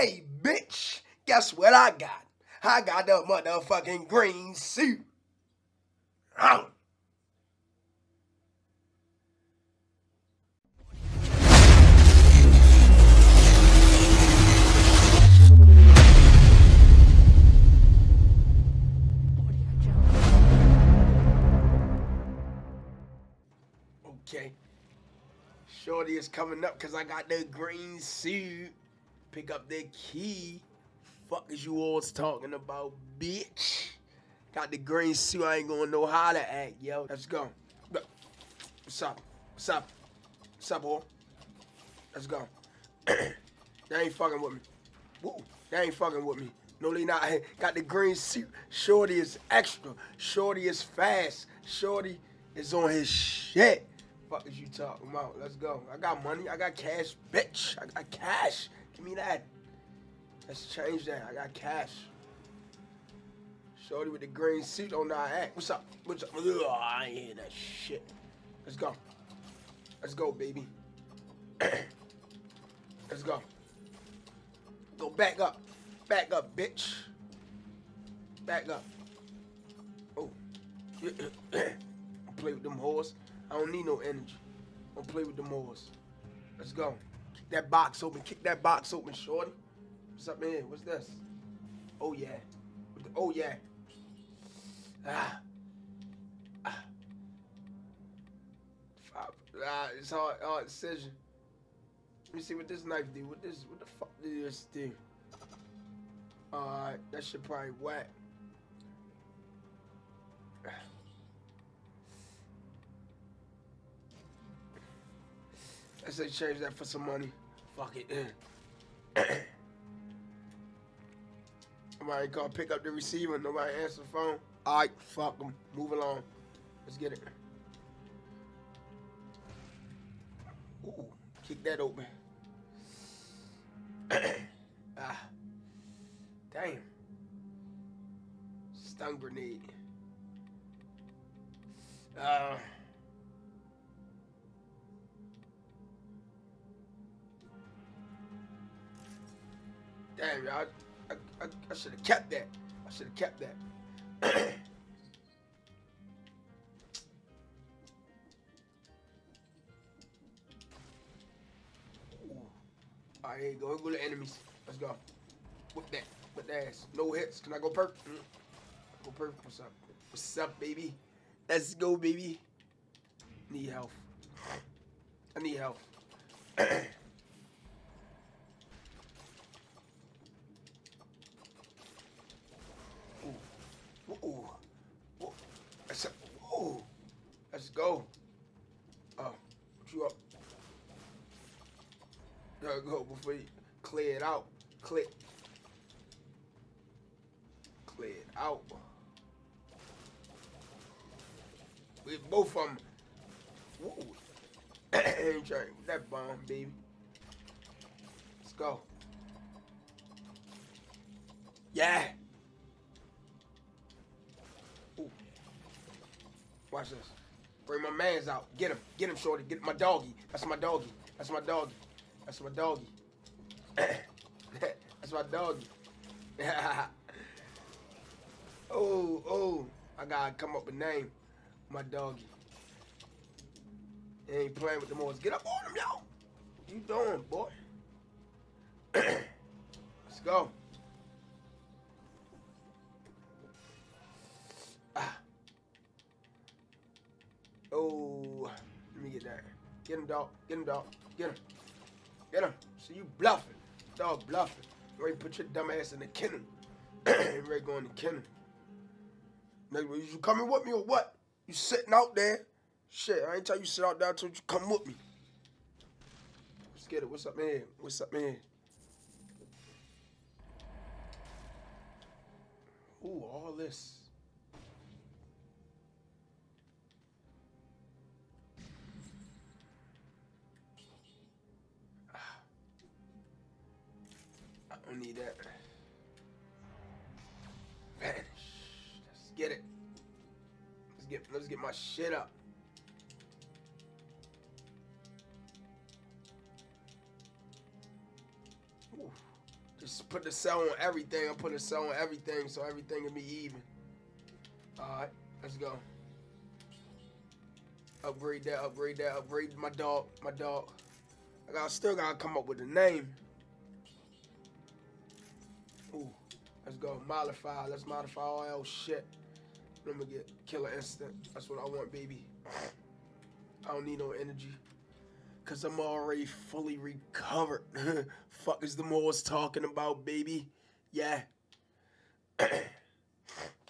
Hey, bitch, guess what I got? I got the motherfucking green suit. Ow. Okay. Shorty is coming up because I got the green suit. Pick up the key. Fuck is you alls talking about, bitch? Got the green suit. I ain't gonna know how to act, yo. Let's go. What's up? What's up? What's up, boy? Let's go. they ain't fucking with me. Woo. They ain't fucking with me. No, they not. Got the green suit. Shorty is extra. Shorty is fast. Shorty is on his shit. Fuck is you talking about? Let's go. I got money. I got cash, bitch. I got cash. Give me that. Let's change that. I got cash. Shorty with the green suit on our act. What's up? What's up? Ugh, I ain't hear that shit. Let's go. Let's go, baby. Let's go. Go back up. Back up, bitch. Back up. Oh. Play with them whores. I don't need no energy. Don't play with them whores. Let's go. That box open. Kick that box open, shorty. What's up, man? What's this? Oh, yeah. Oh, yeah. Ah. Ah. Five. Ah, it's hard, hard decision. Let me see what this knife do. What this, what the fuck did this do? Alright, that should probably whack. I say change that for some money. Fuck it. Nobody call pick up the receiver. Nobody answer the phone. All right, fuck them. Move along. Let's get it. Ooh, kick that open. ah, damn. Stun grenade. I, I, should have kept that. I should have kept that. All right, here you go. Go the enemies. Let's go. Whip that. Whip that ass. No hits. Can I go perk? Mm. Go perk. What's up? What's up, baby? Let's go, baby. Need health. I need health. Ooh. Ooh. Let's, ooh. Let's go. Oh, you up. Gotta go before you clear it out. Clear. Clear it out. We both of them. Ooh. That bomb, baby. Let's go. Yeah. Watch this. Bring my mans out. Get him. Get him, shorty. Get my doggy. That's my doggy. That's my doggy. That's my doggy. That's my doggy. oh, oh. I gotta come up with a name. My doggy. He ain't playing with the boys. Get up on him, yo. You doing, boy? Let's go. Ah. Oh, let me get that. Get him, dog. Get him, dog. Get him. Get him. So you bluffing. Dog bluffing. Ready to put your dumb ass in the kennel. ready to go in the kennel. Now, you coming with me or what? You sitting out there? Shit, I ain't tell you sit out there until you come with me. Let's get it. What's up, man? What's up, man? Ooh, all this. I don't need that. Get it. Let's get let's get my shit up. Ooh. Just put the cell on everything. I put a cell on everything so everything can be even. Alright, let's go. Upgrade that, upgrade that, upgrade my dog, my dog. I got still gotta come up with a name. Ooh, let's go. Modify. Let's modify all else shit. Let me get killer instinct. That's what I want, baby. I don't need no energy. Cause I'm already fully recovered. Fuck is the Moors talking about, baby? Yeah. I'm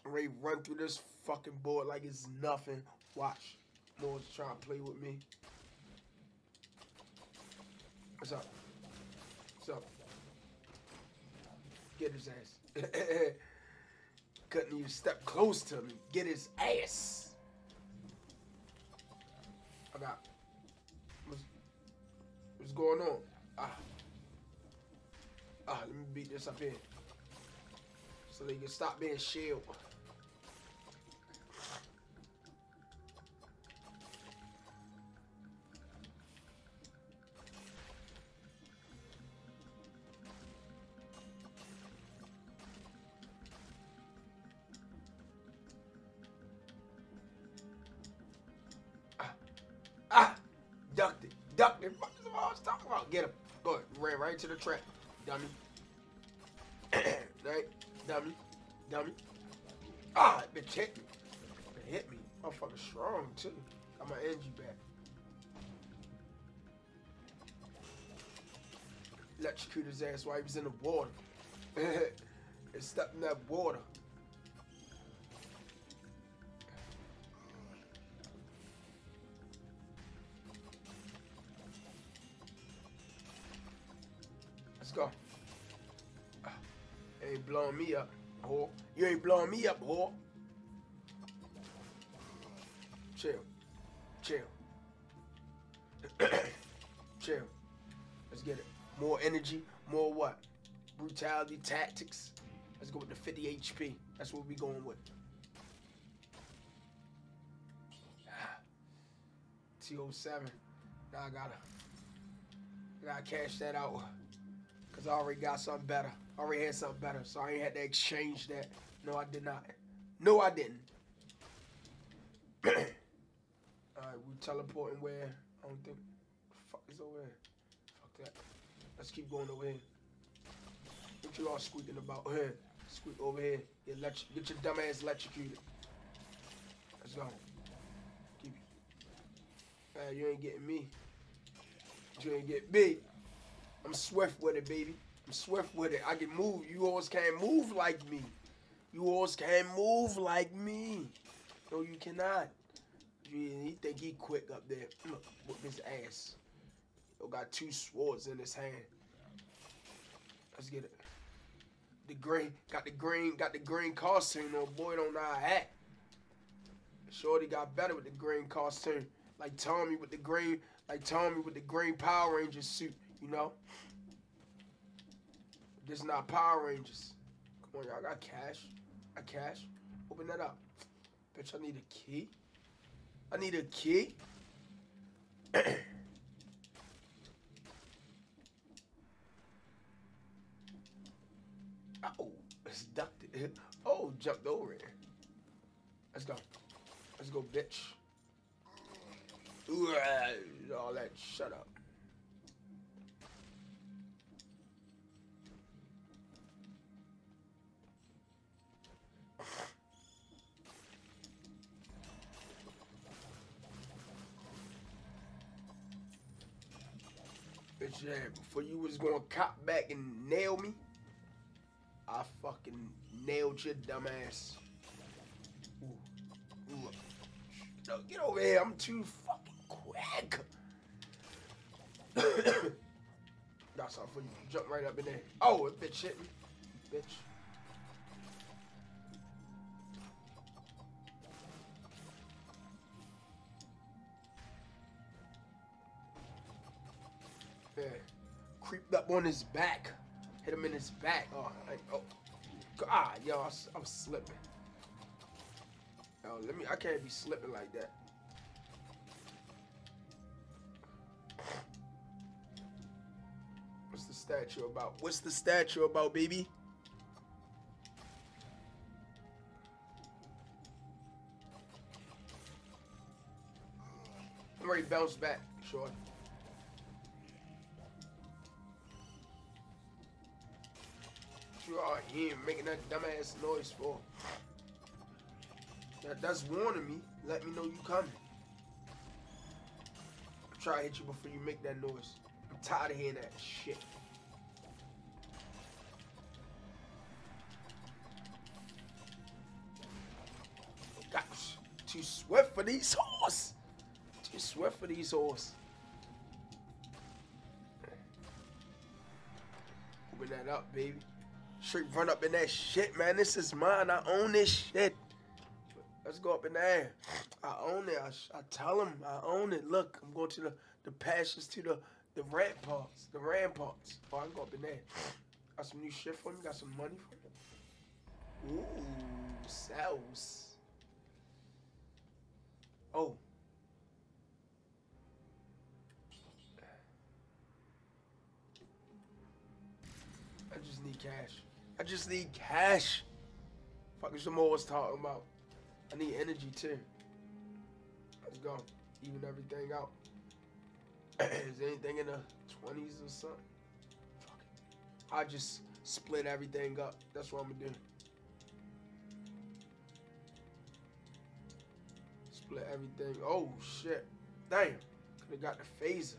to run through this fucking board like it's nothing. Watch. Moors trying to play with me. What's up? What's up? Get his ass. Couldn't even step close to me. Get his ass. I got. What's, what's going on? Ah. Ah, let me beat this up here. So they can stop being shield. Ahead. Ran right to the trap. Dummy. right? Dummy. Dummy. Ah, that bitch hit me. It hit me. Motherfucker strong too. Got my energy back. Electrocute his ass while he was in the water. it stepped in that water. Blowing me up, whore. You ain't blowing me up, whore. Chill. Chill. Chill. Let's get it. More energy, more what? Brutality, tactics. Let's go with the 50 HP. That's what we going with. T07. Now I gotta, gotta cash that out. Cause I already got something better. I already had something better, so I ain't had to exchange that. No, I did not. No, I didn't. Alright, we're teleporting where? I don't think. Fuck is over here. Fuck that. Let's keep going over here. What you all squeaking about? Here. Squeak over here. Get, electri- get your dumb ass electrocuted. Let's go. Keep it. Uh, you ain't getting me. You ain't get me. I'm swift with it, baby. I'm swift with it. I can move. You always can't move like me. You always can't move like me. No, you cannot. You, he think he quick up there. Look, whip his ass. Yo, got two swords in his hand. Let's get it. The green, got the green, got the green costume. No boy don't know how. Shorty got better with the green costume. Like Tommy with the green, like Tommy with the green Power Ranger suit, you know? This is not Power Rangers. Come on, y'all got cash. I cash. Open that up. Bitch, I need a key. I need a key. oh, it's ducked it. Oh, jumped over it. Let's go. Let's go, bitch. All that. Shut up. Before you was gonna cop back and nail me, I fucking nailed your dumb ass. Ooh. Ooh. No, get over here. I'm too fucking quick. That's all for you. Jump right up in there. Oh, a bitch hit me. Bitch. On his back. Hit him in his back. Oh, oh. God, yo, I, was- I was slipping. Yo, let me. I can't be slipping like that. What's the statue about? What's the statue about, baby? I'm ready bounce back, sure. Are here making that dumbass noise for. That, that's warning me. Let me know you coming. I'll Try to hit you before you make that noise. I'm tired of hearing that shit. Got too swift for these horse. Too swift for these horse. Open that up, baby. Straight run up in that shit, man. This is mine. I own this shit. Let's go up in there. I own it. I, I tell him I own it. Look, I'm going to the, the pastures, to the, the ramparts. The ramparts. Oh, I can go up in there. Got some new shit for me. Got some money for me. Ooh, cells. Oh. I just need cash. I just need cash. Fuck is some was talking about? I need energy too. Let's go. Even everything out. Is anything in the 20s or something? Fuck it. I just split everything up. That's what I'm gonna do. Split everything. Oh shit. Damn. Could have got the phaser.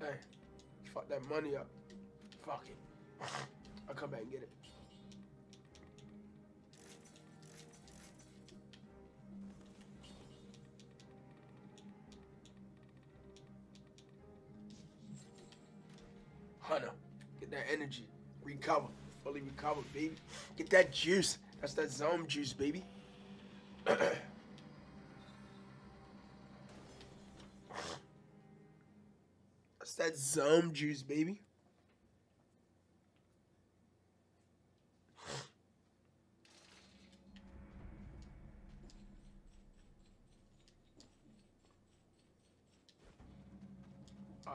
Damn. Fuck that money up. Fuck it. I'll come back and get it. Hunter, get that energy. Recover. Fully recover, baby. Get that juice. That's that zone juice, baby. That's that zone juice, baby.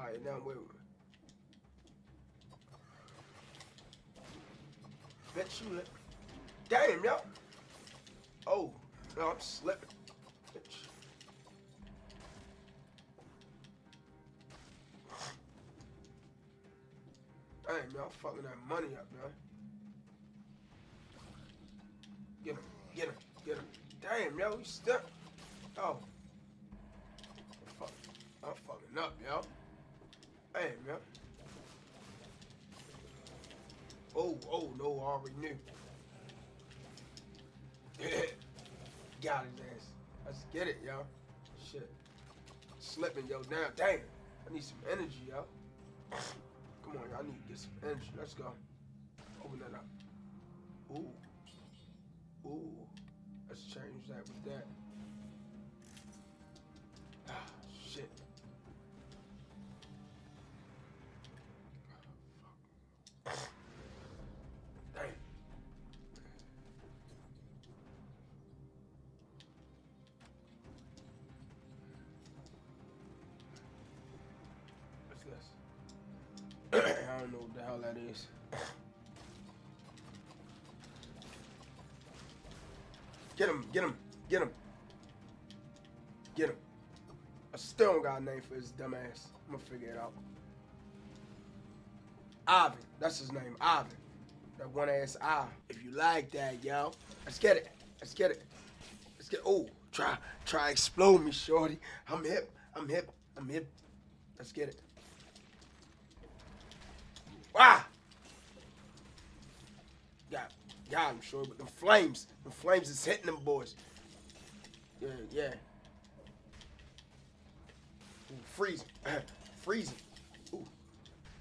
Alright, now wait. Bet you. Damn, yo. Oh, no, I'm slipping. Bitch. Damn, yo, I'm fucking that money up, man. Get him, get him, get him. Damn, yo, he's stuck. Oh. Fuck. I'm fucking up, yo. Damn, man. Oh, oh, no, I already knew. Got his ass. Let's get it, y'all. Shit. Slipping, yo, down. Damn. I need some energy, yo. Come on, y'all need to get some energy. Let's go. Open that up. Ooh. Ooh. Let's change that with that. Get him, get him, get him. Get him. I still don't got a name for his dumb ass. I'm gonna figure it out. Ivan, that's his name, Ivan. That one ass eye. If you like that, yo. Let's get it. Let's get it. Let's get oh, try try explode me, shorty. I'm hip. I'm hip. I'm hip. Let's get it. Ah! Got I'm sure, but the flames. The flames is hitting them boys. Yeah, yeah. Ooh, freeze it. Ooh.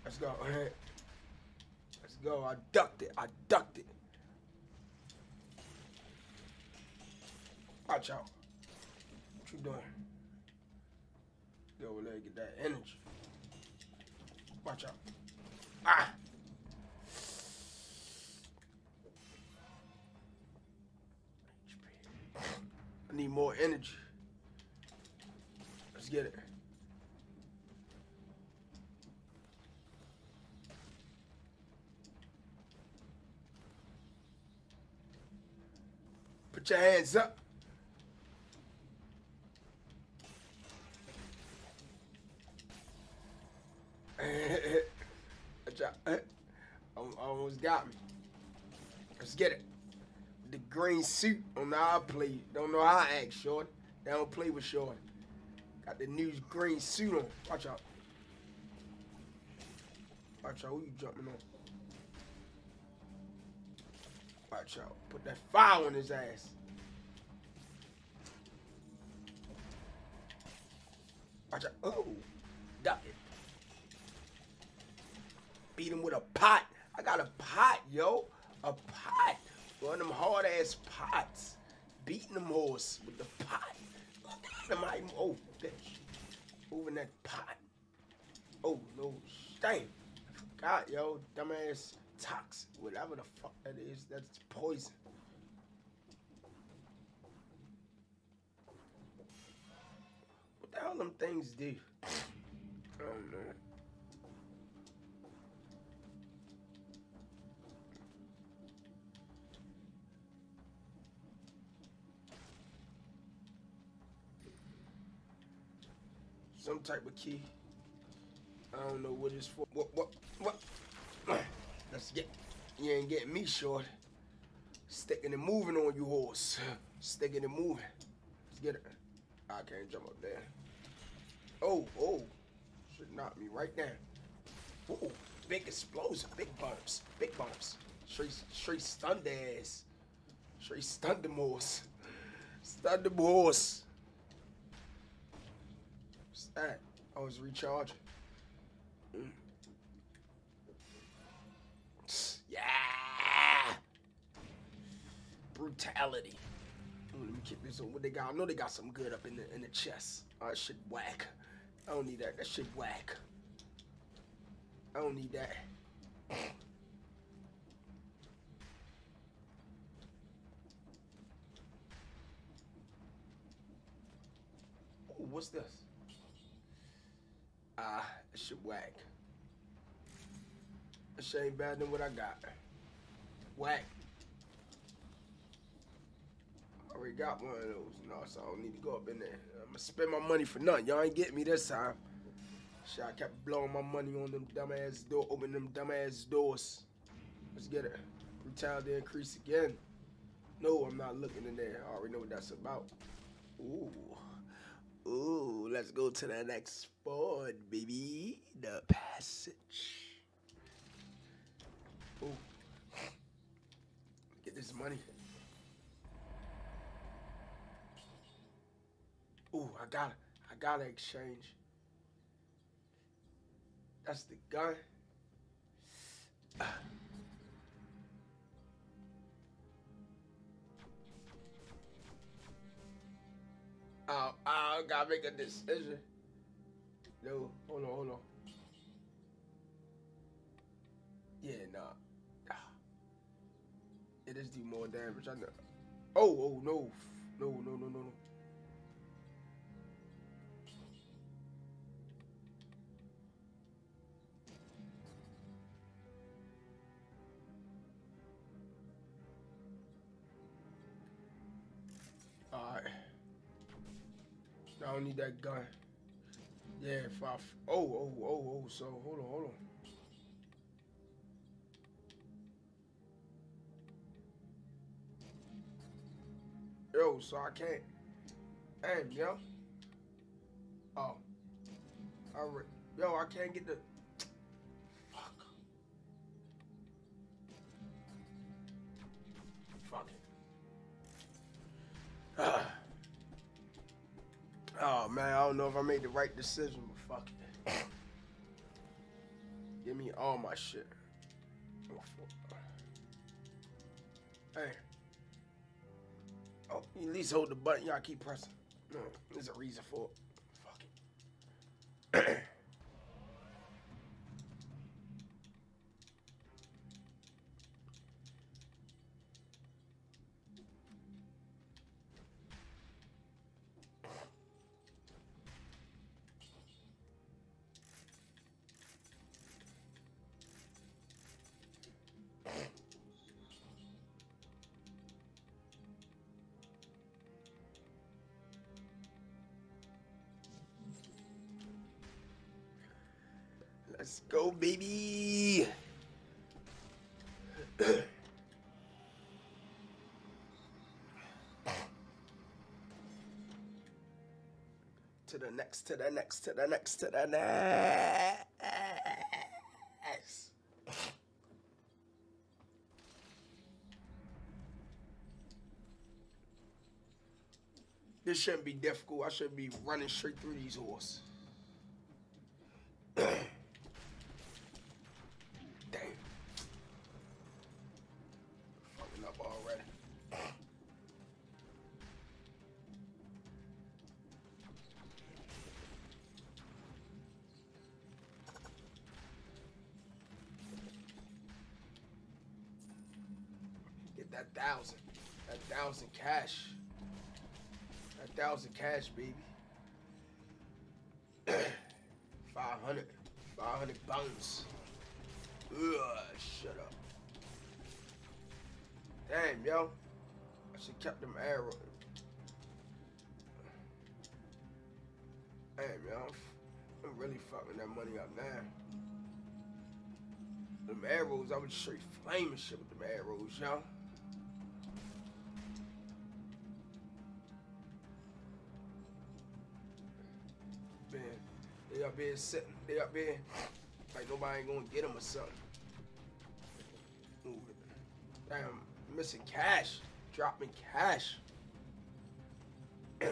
Let's go. Let's go. I ducked it. I ducked it. Watch out. What you doing? Go over there get that energy. Watch out. Ah! need more energy. Let's get it. Put your hands up. I almost got me. Let's get it. Green suit on I play. Don't know how I act, short. They don't play with short. Got the new green suit on. Watch out. Watch out. Who you jumping on? Watch out. Put that fire on his ass. Watch out. Oh. Duck it. Beat him with a pot. I got a pot, yo. A pot. One of them hard ass pots. Beating them horse with the pot. At him. Oh, bitch. Moving that pot. Oh, no. Damn. God, yo. Dumbass toxic. Whatever the fuck that is. That's poison. What the hell them things do? I don't know. Some type of key. I don't know what it's for. What, what, what? Let's get, you ain't getting me short. Sticking and moving on you horse. Sticking and moving. Let's get it. I can't jump up there. Oh, oh. Should knock me right down. Ooh, big explosion, big bumps, big bumps. Straight, straight stunned ass. Straight stunned the horse. Stunned the horse that? I was recharging. Yeah! Brutality. let me kick this on. What they got? I know they got some good up in the in the chest. Oh, that shit whack. I don't need that. That shit whack. I don't need that. What's this? Ah, that shit whack. Shit ain't better than what I got. Whack. I already got one of those. No, so I don't need to go up in there. I'm gonna spend my money for nothing. Y'all ain't get me this time. Shit, I kept blowing my money on them dumbass door, opening them dumbass doors. Let's get it. Brutality increase again. No, I'm not looking in there. I already know what that's about. Ooh. Ooh, let's go to the next spot, baby. The passage. Ooh. Get this money. Ooh, I gotta, I gotta exchange. That's the gun. I gotta make a decision. No, hold on, hold on. Yeah, nah. It does do more damage. I know. Oh, oh no, no, no, no, no, no. Don't need that gun. Yeah, if I. Oh, oh, oh, oh. So hold on, hold on. Yo, so I can't aim, yo. Oh. Alright. Yo, I can't get the. Don't know if I made the right decision, but fuck it. Give me all my shit. Hey. Oh, at least hold the button. Y'all keep pressing. No, there's a reason for it. Let's go, baby. to the next, to the next, to the next, to the next. This shouldn't be difficult. I should be running straight through these horses. That thousand. That thousand cash. That thousand cash, baby. 500. 500 bones. Ugh, shut up. Damn, yo. I should kept them arrows. Damn, yo. I'm, really fucking that money up now. Them arrows, I was straight flaming shit with them arrows, yo. They up here sitting, they up there like nobody ain't gonna get them or something. Ooh, damn, missing cash, dropping cash.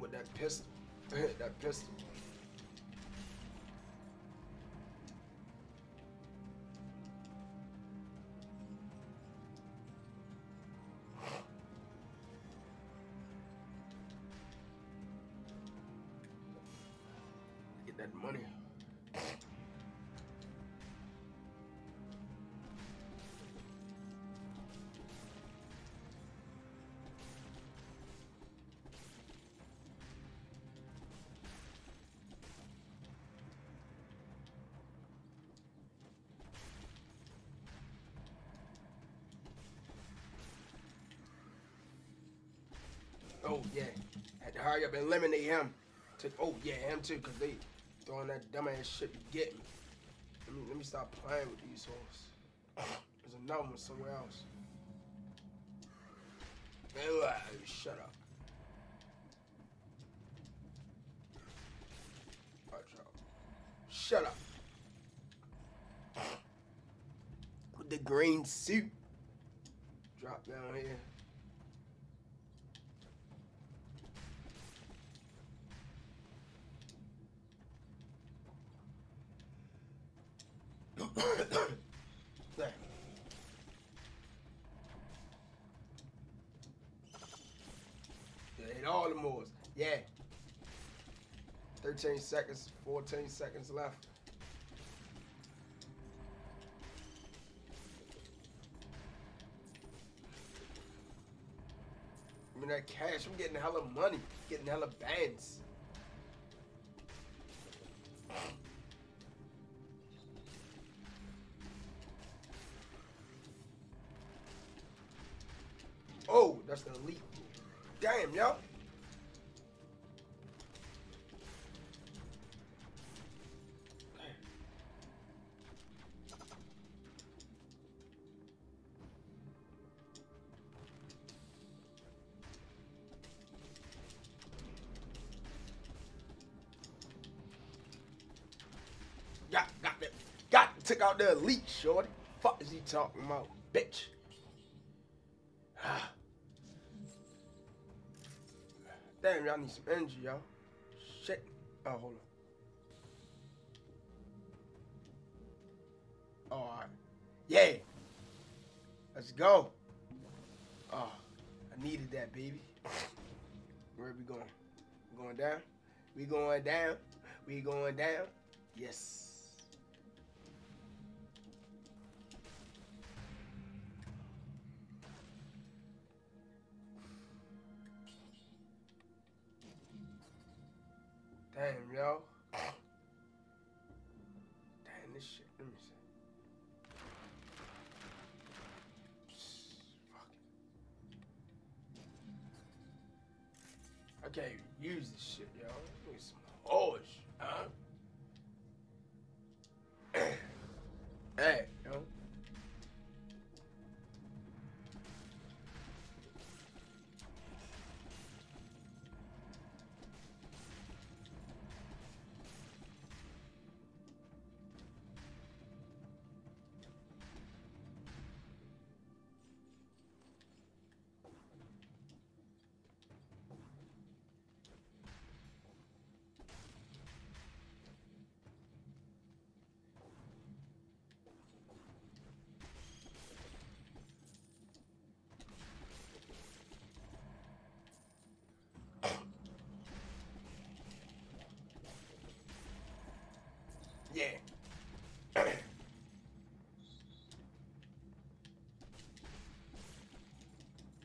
With that pistol, that pistol. Oh yeah, had to hurry up and eliminate him. To, oh yeah, him too, cause they throwing that dumbass shit to get me. Let me let me stop playing with these hoes. There's another one somewhere else. Shut up. Shut up. With the green suit. Drop down here. There. All the moors. Yeah. 13 seconds, 14 seconds left. I mean that cash, I'm getting hella money, getting hella bands. Took out the elite, shorty. Fuck is he talking about, bitch? Ah. Damn, y'all need some energy, y'all. Shit. Oh, hold on. All right. Yeah. Let's go. Oh, I needed that, baby. Where we going? We going down? We going down? We going down? Yes. man, this shit. Let me see. Okay, use this shit, y'all. Let.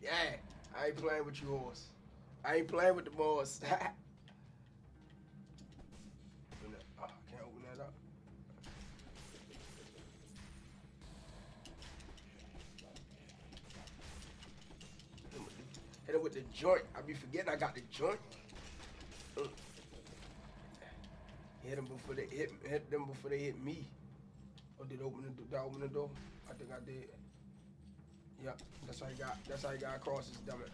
Yeah. I ain't playing with you horse. I ain't playing with the boss. Oh, can't open that up. Hit it with the joint. I be forgetting I got the joint. Mm. Hit them before they hit hit them before they hit me. Or did open the did I open the door? I think I did. Yep, that's how you got that's how you got across this it.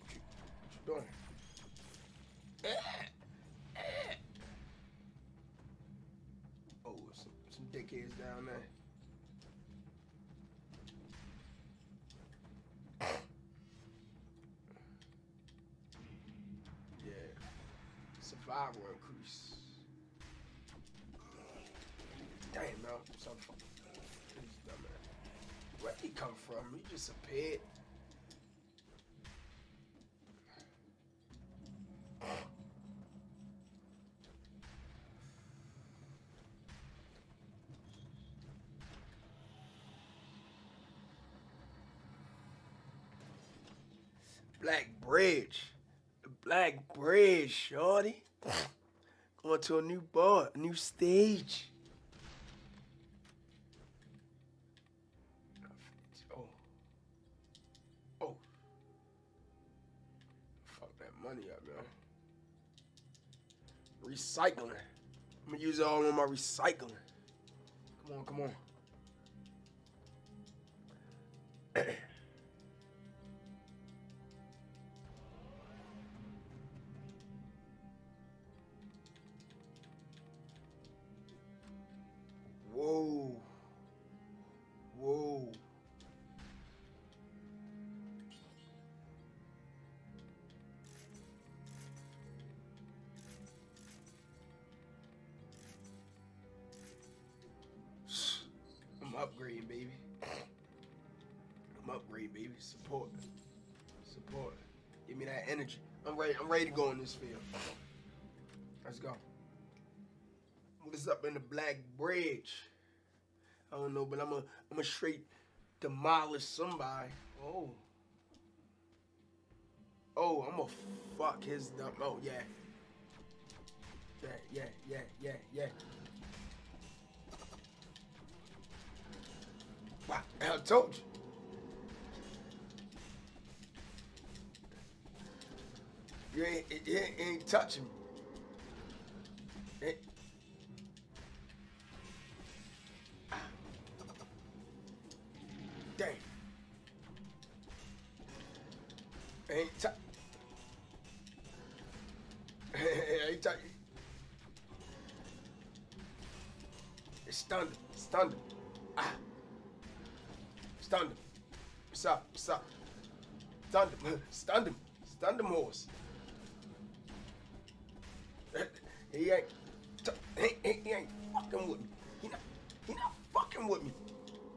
What you, what you doing? Oh, some, some dickheads down there. Yeah. Survival increase. Damn, man. Some this dumbass. Where'd he come from? He just appeared. Black Bridge. The Black Bridge, shorty. Going to a new bar, a new stage. Recycling. I'm gonna use it all on my recycling. Come on, come on. upgrading, baby. I'm upgrading, baby. Support. Support. Give me that energy. I'm ready. I'm ready to go in this field. Let's go. What's up in the Black Bridge? I don't know, but I'm a I'm a straight demolish somebody. Oh. Oh, I'm gonna fuck his dumb. Oh yeah. Yeah, yeah, yeah, yeah, yeah. I told you. You ain't, you ain't, ain't touching me. Ain't- Dang. Ain't t- ain't t- It's stunned. Stunned Stand him. Stand him. Stand him, horse. He ain't. He, he, he ain't fucking with me. He not, he not fucking with me.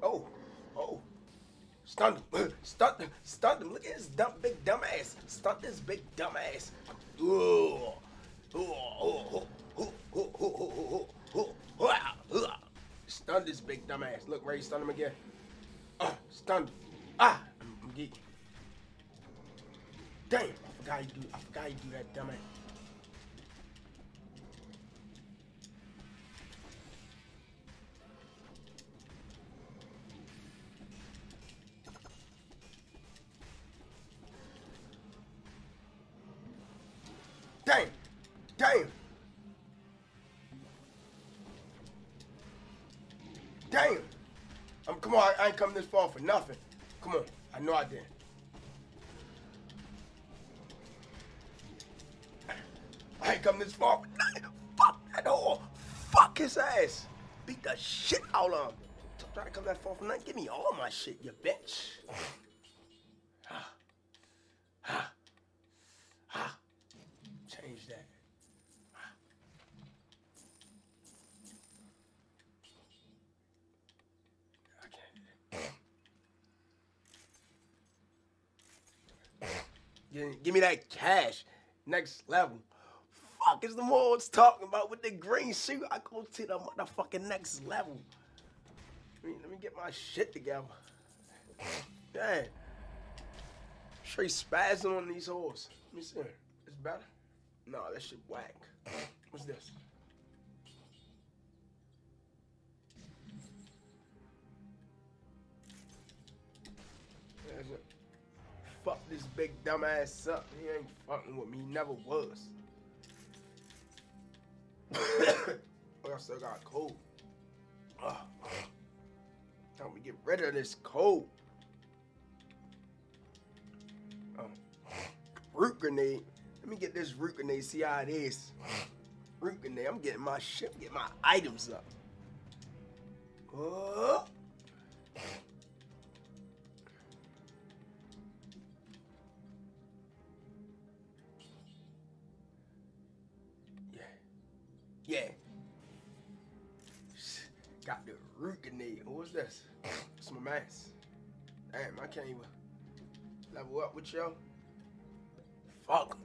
Oh, oh. Stunned him. Stunned him. Stunned him. Look at this dumb, big dumb ass. Stunned this big dumb ass. Ooh. Stunned this big dumb ass. Look, Ray, stun him again. Uh, stunned. Ah, I'm geeking. Damn, I forgot you do I forgot you do that, damn it. Damn! Damn! Damn! I'm, come on, I ain't coming this far for nothing. Come on, I know I did. Come this far. Fuck that whore. Fuck his ass. Beat the shit out of him. Try to come that far from nothing. Give me all my shit, you bitch. Ha. Ha. Ha. Change that. Give me that cash. Next level. Fuck is the mods talking about with the green suit? I go to the motherfucking next level. Let me, let me get my shit together. Damn. Straight spazzing on these hoes. Let me see. It's better? No, that shit whack. What's this? Fuck this big dumbass up. He ain't fucking with me. He never was. oh, I still got cold. Ugh. Help me get rid of this cold. Oh. Root grenade. Let me get this root grenade, see how it is. Root grenade. I'm getting my shit, getting my items up. Oh. Root grenade. What's this? It's my mask. Damn, I can't even level up with y'all. Fuck.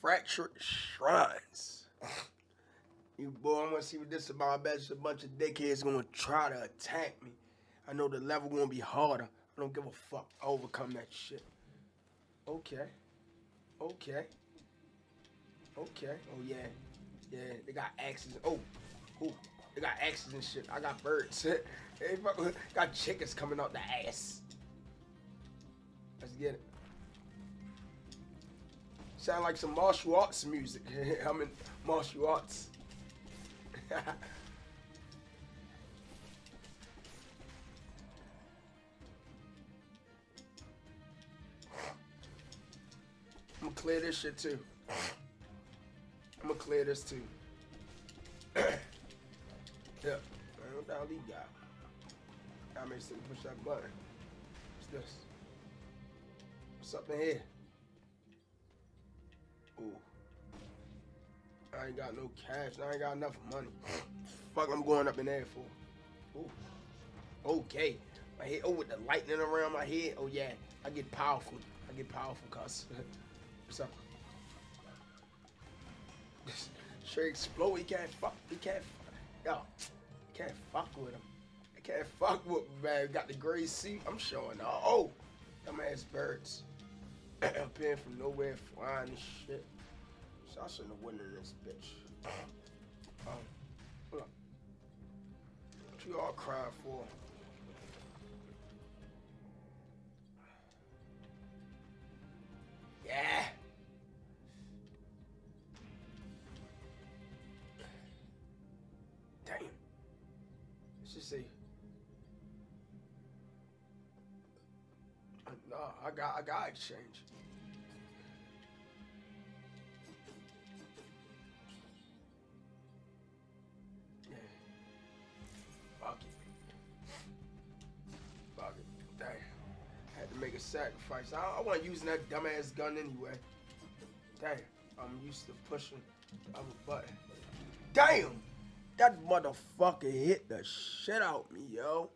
Fractured shrines. You boy, I'm gonna see what this is about. I bet it's a bunch of dickheads gonna try to attack me. I know the level gonna be harder. I don't give a fuck. I overcome that shit. Okay. Okay. Okay. Oh yeah. Yeah. They got axes. Oh. Oh. They got axes and shit. I got birds. got chickens coming out the ass. Let's get it. Sound like some martial arts music. I'm in martial arts. clear this shit too. I'm gonna clear this too. yeah. Man, what the got? I made him push that button. What's this? What's up in here? Ooh. I ain't got no cash. I ain't got enough money. Fuck, I'm going up in there for. Ooh. Okay. My head. Oh, with the lightning around my head. Oh yeah. I get powerful. I get powerful, cuz. Up? Straight explode. He can't fuck. He can't. Yo, can't fuck with him. I can't fuck with him, man. Got the gray seat. I'm showing. Oh, them ass birds. Appearing from nowhere, flying and shit. So I shouldn't have in this bitch. Um, hold up. What you all crying for? Yeah. I got I got exchange. Fuck it. Fuck it. Damn. Had to make a sacrifice. I, I wasn't using that dumbass gun anyway. Damn. I'm used to pushing the other button. Damn! That motherfucker hit the shit out me, yo.